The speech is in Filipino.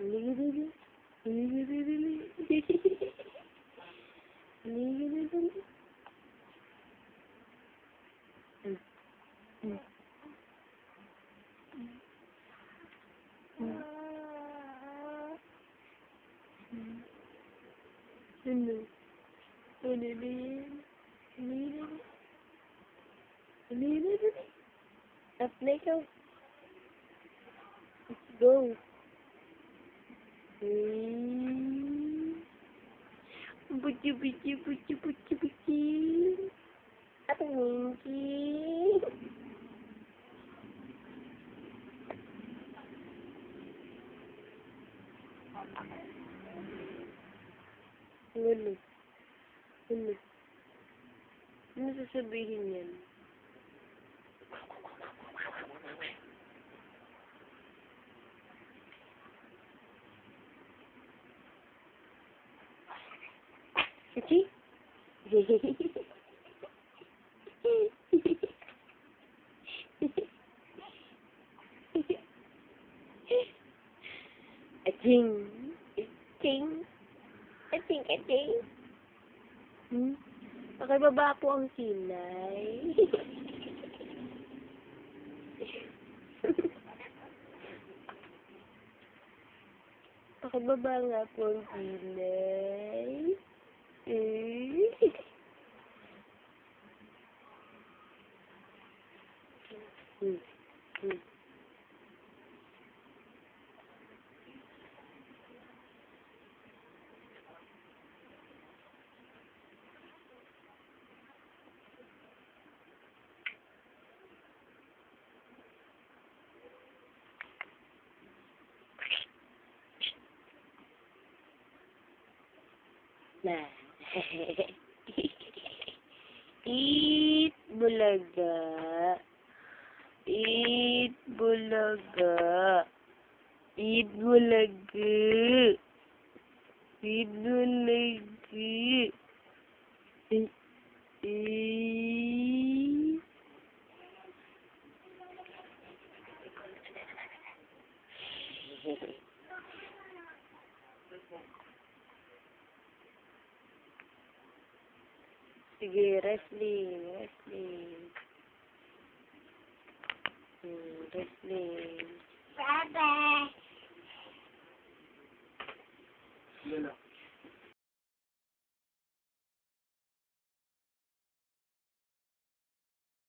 Hello. Oh, baby. Baby. Baby, baby. Let's go. Let's go. Buci buci buci buci buci. Aku minci. Ngulus. Ngulus. Ano sasabihin yan? Chichi? Aching. Aching. Aching, aching. Hmm? Pakibaba po ang silay. Pakibaba nga po ang silay. Mm. Nah. Eat bulaga. Eat bulaga. Eat bulaga. Eat bulaga. Eat. Eat. Sige, wrestling, wrestling. Hmm, wrestling.